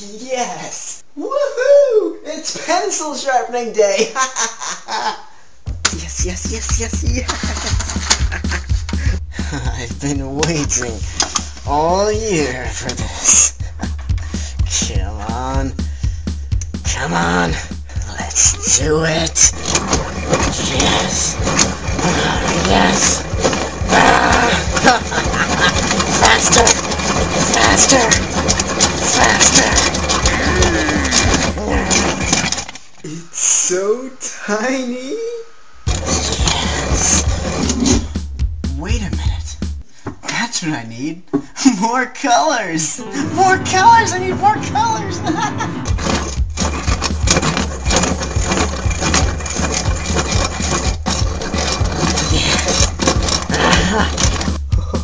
Yes! Woohoo! It's pencil sharpening day! yes, yes, yes, yes, yes! I've been waiting all year for this. Come on. Come on. Let's do it. Yes. Yes. Faster. Faster. Faster. It's so tiny. Yes. Wait a minute. That's what I need. More colors. More colors. I need more colors.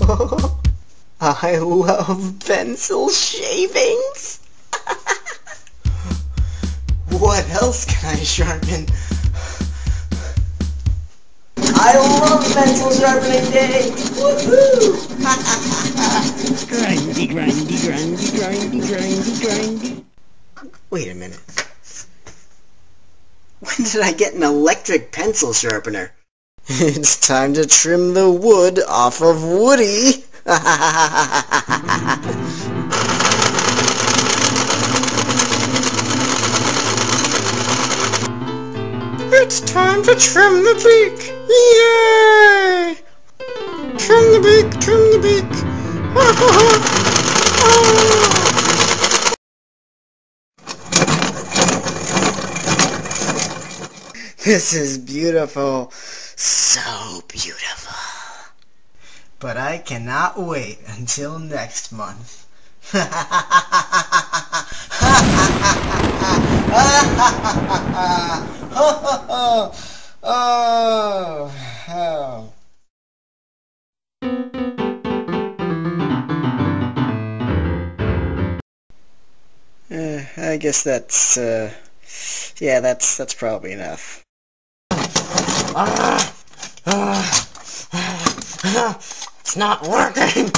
I love pencil shavings. what else can I sharpen? I love pencil sharpening day. Woohoo! Grindy, grindy, grindy, grindy, grindy, grindy. Wait a minute. When did I get an electric pencil sharpener? It's time to trim the wood off of Woody. it's time to trim the beak. Yay! Trim the beak, trim the beak. This is beautiful. So beautiful. But I cannot wait until next month. oh, oh. Uh, I guess that's, uh, yeah, that's, that's probably enough. Ah, it's not working.